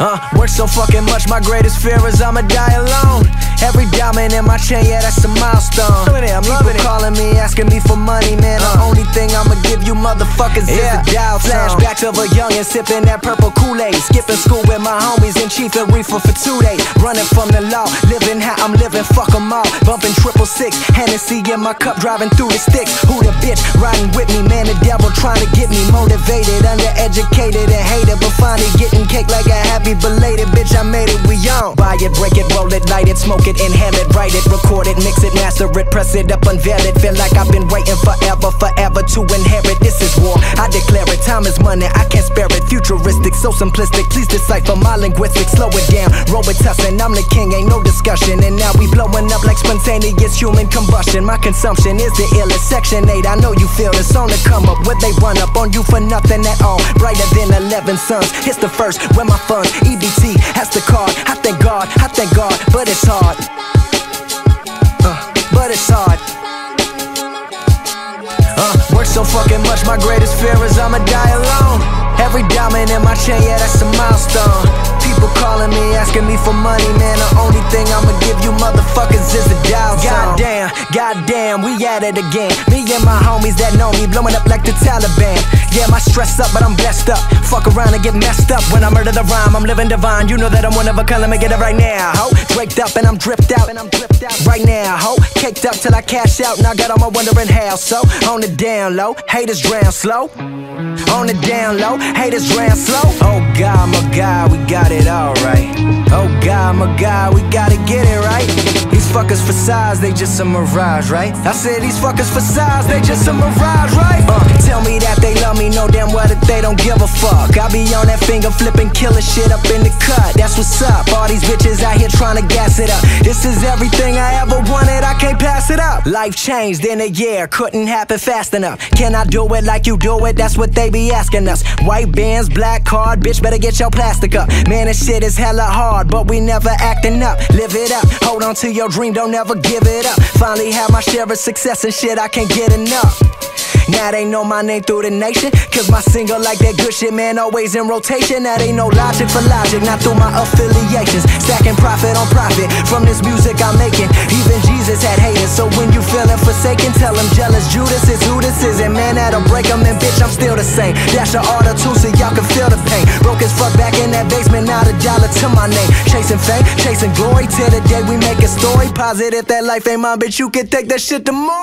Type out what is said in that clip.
Uh, work so fucking much, my greatest fear is I'ma die alone. Every diamond in my chain, yeah, that's a milestone. Look at it, I'm loving it. calling me, asking me for money, man. The Uh. only thing I'ma give you motherfuckers Yeah. is a dial tone. Flashbacks of a youngin' sipping that purple Kool-Aid. Skipping school with my homies and Chief and Reefer for two days. Running from the law, living how I'm living, fuck 'em all. Bumping triple six, Hennessy in my cup, driving through the sticks. Who the bitch riding with me, man, the devil trying to get me Motivated, undereducated and hated But finally getting cake like a happy belated. Bitch, I made it, we on. Buy it, break it, roll it, light it, smoke it, inhale it, write it, record it, mix it, master it, press it up, unveil it. Feel like I've been waiting forever, forever to inherit. This is war, I declare it, time is money, I can't spare it. Futuristic, so simplistic, please decipher my linguistics. Slow it down, Robitussin, I'm the king, ain't no discussion. And now we blowing up like spontaneous human combustion. My consumption is the illest, section 8, I know you feel it's on the come up Where they run up on you for nothing at all. Brighter than 11 suns, it's the first, where my funds EBT, has the card, I thank so fucking much, my greatest fear is I'ma die alone. Every diamond in my chain, yeah, that's a milestone. People calling me, asking me for money, man. The only thing I'ma give you motherfuckers is a dial tone. Goddamn, goddamn, we at it again. Me and my homies that know me, blowing up like the Taliban. Yeah, my stress up, but I'm blessed up. Fuck around and get messed up. When I murder the rhyme, I'm living divine. You know that I'm one of a kind, let me get it right now, ho. Draked up and I'm dripped out, and I'm dripped out right now, ho. Caked up till I cash out, now got all my wondering how. So, on the down low, haters drown slow. On the down low, haters drown slow. Oh God, my God, we got it all right. Oh God, my God, we gotta get it right. Fuckers for size, they just a mirage, right? I said these fuckers for size, they just a mirage, right? Uh, tell me that they love me, know damn well that they don't give a fuck. I be on that finger flipping, killing shit up in the cut. That's what's up. All these bitches out here trying to gas it up. This is everything I ever wanted, I can't pass it up. Life changed in a year, couldn't happen fast enough. Can I do it like you do it? That's what they be asking us. White bands, black card, bitch, better get your plastic up. Man, this shit is hella hard, but we never acting up. Live it up, hold on to your dream, don't ever give it up. Finally have my share of success and shit, I can't get enough. Now they know my name through the nation. Cause my single like that good shit, man, always in rotation. That ain't no logic for logic, not through my affiliations. Stacking profit on profit from this music I'm making. Even Jesus had haters, so when you feeling forsaken, tell him jealous Judas is that'll break him, and bitch, I'm still the same. Dash a order too, so y'all can feel the pain. Broke as fuck back in that basement, not a dollar to my name. Chasing fame, chasing glory, till the day we make a story. Positive that life ain't mine, bitch, you can take that shit tomorrow.